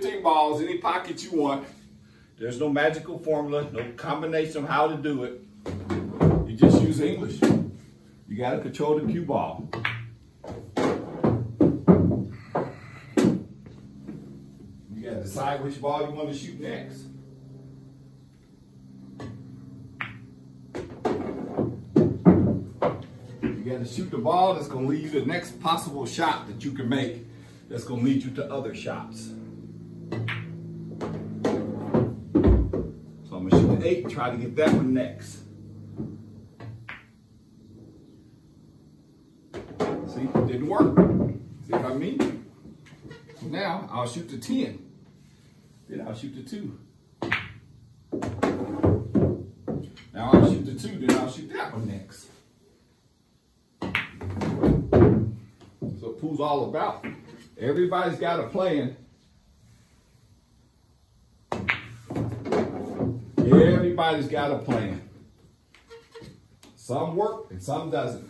15 balls, any pocket you want. There's no magical formula, no combination of how to do it. You just use English. You gotta control the cue ball. You gotta decide which ball you want to shoot next. You gotta shoot the ball that's gonna lead you the next possible shot that you can make that's gonna lead you to other shots. Eight try to get that one next. See, didn't work. See what I mean? Now I'll shoot the 10. Then I'll shoot the two. Now I'll shoot the two, then I'll shoot that one next. So pool's all about. Everybody's got a plan. Everybody's got a plan. Some work and some doesn't.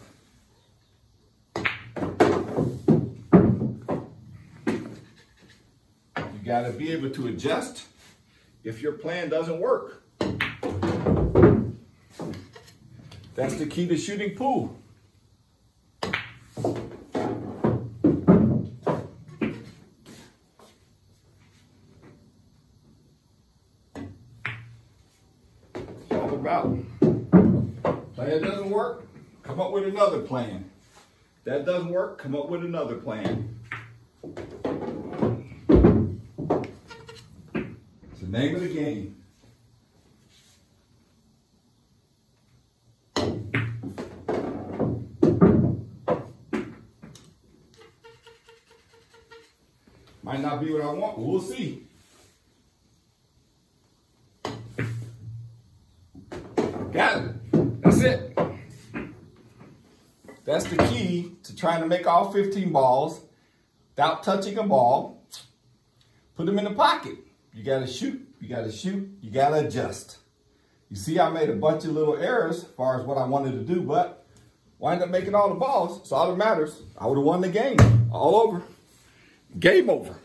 You got to be able to adjust if your plan doesn't work. That's the key to shooting pool. About. Plan doesn't work, come up with another plan. That doesn't work, come up with another plan. It's the name of the game. Might not be what I want, we'll see. It. That's it. That's the key to trying to make all 15 balls without touching a ball. Put them in the pocket. You got to shoot. You got to shoot. You got to adjust. You see, I made a bunch of little errors as far as what I wanted to do, but wind up making all the balls. It's all that matters. I would have won the game. All over. Game over.